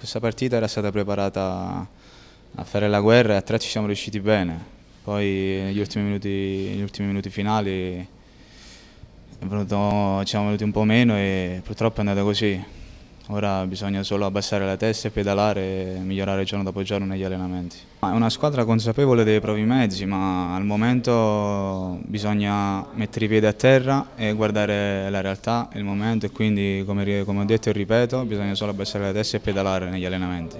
Questa partita era stata preparata a fare la guerra e a tre ci siamo riusciti bene. Poi negli ultimi minuti, negli ultimi minuti finali venuto, ci siamo venuti un po' meno e purtroppo è andata così. Ora bisogna solo abbassare la testa e pedalare e migliorare giorno dopo giorno negli allenamenti. È una squadra consapevole dei propri mezzi, ma al momento bisogna mettere i piedi a terra e guardare la realtà, il momento e quindi come, ho detto e ripeto bisogna solo abbassare la testa e pedalare negli allenamenti.